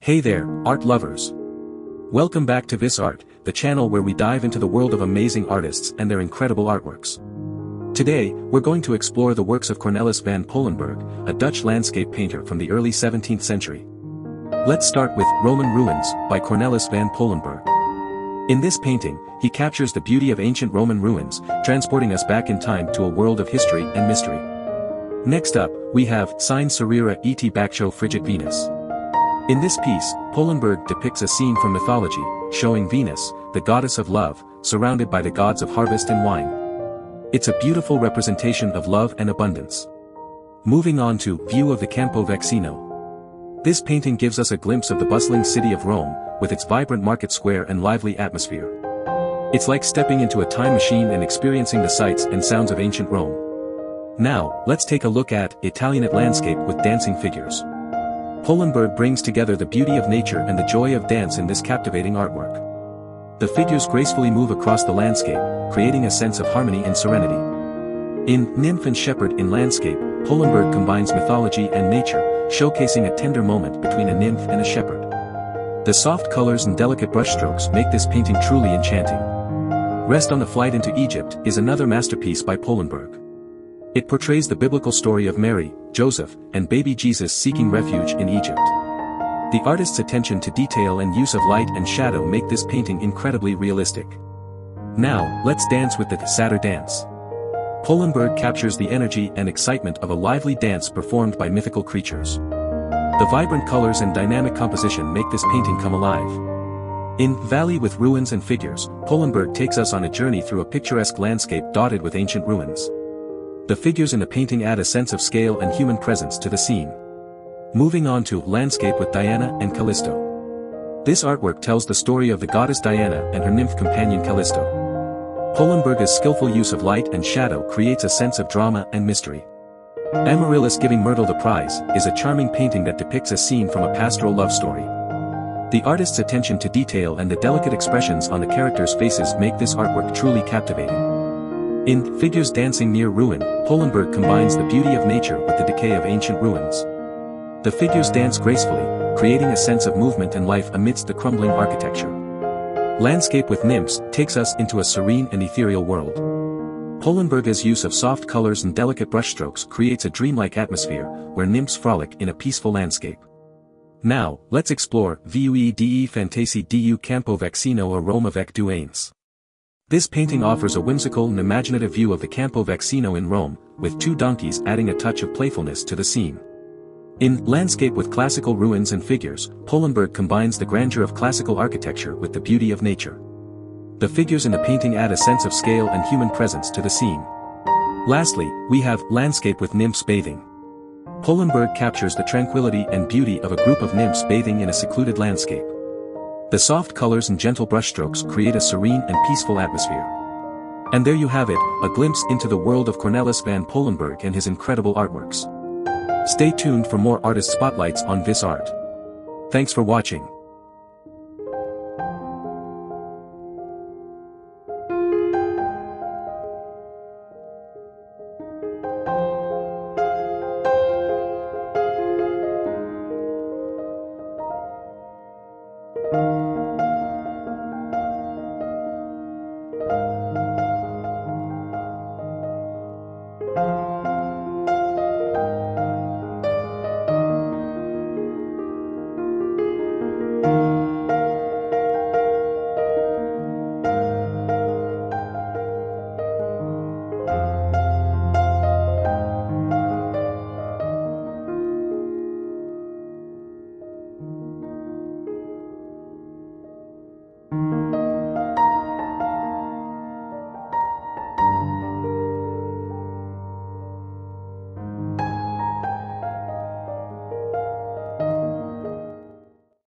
Hey there, art lovers. Welcome back to Vis Art, the channel where we dive into the world of amazing artists and their incredible artworks. Today, we're going to explore the works of Cornelis van Poelenburgh, a Dutch landscape painter from the early 17th century. Let's start with Roman Ruins by Cornelis van Poelenburgh. In this painting, he captures the beauty of ancient Roman ruins, transporting us back in time to a world of history and mystery. Next up, we have Sine Cerere et Baccho friget Venus. In this piece, Poelenburgh depicts a scene from mythology, showing Venus, the goddess of love, surrounded by the gods of harvest and wine. It's a beautiful representation of love and abundance. Moving on to View of the Campo Vaccino. This painting gives us a glimpse of the bustling city of Rome, with its vibrant market square and lively atmosphere. It's like stepping into a time machine and experiencing the sights and sounds of ancient Rome. Now, let's take a look at Italianate landscape with dancing figures. Poelenburgh brings together the beauty of nature and the joy of dance in this captivating artwork. The figures gracefully move across the landscape, creating a sense of harmony and serenity. In Nymph and Shepherd in Landscape, Poelenburgh combines mythology and nature, showcasing a tender moment between a nymph and a shepherd. The soft colors and delicate brushstrokes make this painting truly enchanting. Rest on the Flight into Egypt is another masterpiece by Poelenburgh. It portrays the biblical story of Mary, Joseph, and baby Jesus seeking refuge in Egypt. The artist's attention to detail and use of light and shadow make this painting incredibly realistic. Now, let's dance with the Satyr dance. Poelenburgh captures the energy and excitement of a lively dance performed by mythical creatures. The vibrant colors and dynamic composition make this painting come alive. In Valley with Ruins and Figures, Poelenburgh takes us on a journey through a picturesque landscape dotted with ancient ruins. The figures in the painting add a sense of scale and human presence to the scene. Moving on to Landscape with Diana and Callisto. This artwork tells the story of the goddess Diana and her nymph companion Callisto. Poelenburgh's skillful use of light and shadow creates a sense of drama and mystery. Amaryllis Giving Myrtle the Prize is a charming painting that depicts a scene from a pastoral love story. The artist's attention to detail and the delicate expressions on the characters' faces make this artwork truly captivating. In Figures Dancing Near Ruin, Poelenburgh combines the beauty of nature with the decay of ancient ruins. The figures dance gracefully, creating a sense of movement and life amidst the crumbling architecture. Landscape with Nymphs takes us into a serene and ethereal world. Poelenburgh's use of soft colors and delicate brushstrokes creates a dreamlike atmosphere, where nymphs frolic in a peaceful landscape. Now, let's explore Vue de Fantaisie du Campo Vaccino a Roma Vec Duanes. This painting offers a whimsical and imaginative view of the Campo Vaccino in Rome, with two donkeys adding a touch of playfulness to the scene. In Landscape with Classical Ruins and Figures, Poelenburgh combines the grandeur of classical architecture with the beauty of nature. The figures in the painting add a sense of scale and human presence to the scene. Lastly, we have Landscape with Nymphs Bathing. Poelenburgh captures the tranquility and beauty of a group of nymphs bathing in a secluded landscape. The soft colors and gentle brushstrokes create a serene and peaceful atmosphere. And there you have it, a glimpse into the world of Cornelis van Poelenburgh and his incredible artworks. Stay tuned for more artist spotlights on Vis Art. Thanks for watching.